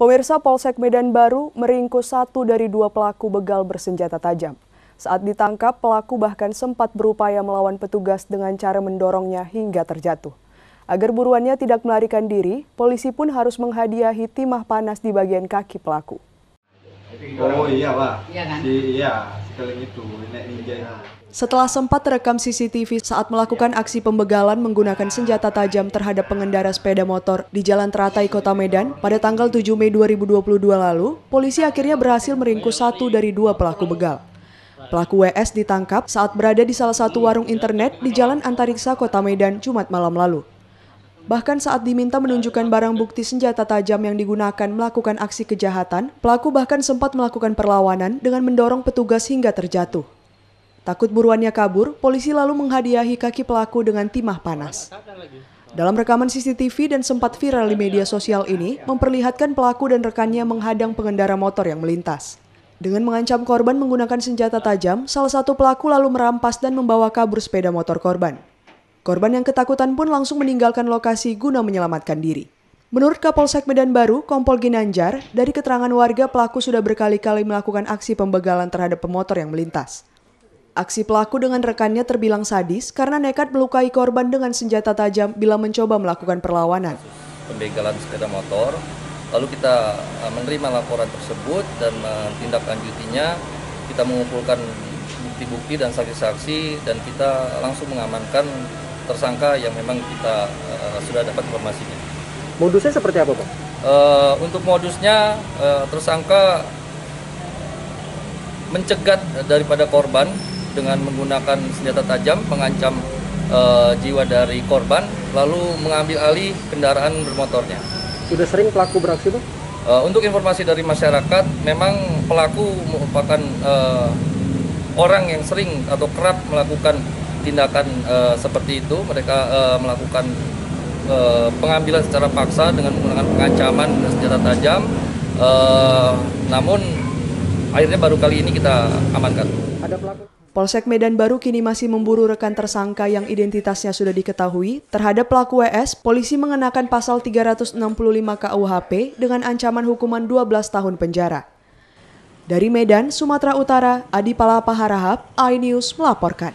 Pemirsa Polsek Medan Baru meringkus satu dari dua pelaku begal bersenjata tajam. Saat ditangkap, pelaku bahkan sempat berupaya melawan petugas dengan cara mendorongnya hingga terjatuh. Agar buruannya tidak melarikan diri, polisi pun harus menghadiahi timah panas di bagian kaki pelaku. Oh iya pak, Iya kan? si iya sekalian itu nenek ninja itu. Setelah sempat terekam CCTV saat melakukan aksi pembegalan menggunakan senjata tajam terhadap pengendara sepeda motor di Jalan Teratai, Kota Medan pada tanggal 7 Mei 2022 lalu, polisi akhirnya berhasil meringkus satu dari dua pelaku begal. Pelaku WS ditangkap saat berada di salah satu warung internet di Jalan Antariksa, Kota Medan, Jumat malam lalu. Bahkan saat diminta menunjukkan barang bukti senjata tajam yang digunakan melakukan aksi kejahatan, pelaku bahkan sempat melakukan perlawanan dengan mendorong petugas hingga terjatuh. Takut buruannya kabur, polisi lalu menghadiahi kaki pelaku dengan timah panas. Dalam rekaman CCTV dan sempat viral di media sosial ini, memperlihatkan pelaku dan rekannya menghadang pengendara motor yang melintas. Dengan mengancam korban menggunakan senjata tajam, salah satu pelaku lalu merampas dan membawa kabur sepeda motor korban. Korban yang ketakutan pun langsung meninggalkan lokasi guna menyelamatkan diri. Menurut Kapolsek Medan Baru, Kompol Ginanjar, dari keterangan warga pelaku sudah berkali-kali melakukan aksi pembegalan terhadap pemotor yang melintas. Aksi pelaku dengan rekannya terbilang sadis karena nekat melukai korban dengan senjata tajam bila mencoba melakukan perlawanan. pembegalan sepeda motor. Lalu kita uh, menerima laporan tersebut dan menindaklanjutinya. Kita mengumpulkan bukti-bukti dan saksi-saksi dan kita langsung mengamankan tersangka yang memang kita uh, sudah dapat informasinya. Modusnya seperti apa, Pak? Uh, untuk modusnya uh, tersangka mencegat daripada korban dengan menggunakan senjata tajam mengancam uh, jiwa dari korban lalu mengambil alih kendaraan bermotornya. Sudah sering pelaku beraksi, Pak? Uh, untuk informasi dari masyarakat, memang pelaku merupakan uh, orang yang sering atau kerap melakukan tindakan uh, seperti itu. Mereka uh, melakukan uh, pengambilan secara paksa dengan menggunakan pengancaman senjata tajam. Uh, namun akhirnya baru kali ini kita amankan. Ada pelaku? Polsek Medan Baru kini masih memburu rekan tersangka yang identitasnya sudah diketahui. Terhadap pelaku WS, polisi mengenakan pasal 365 KUHP dengan ancaman hukuman 12 tahun penjara. Dari Medan, Sumatera Utara, Adi Palapa Harahap, iNews melaporkan.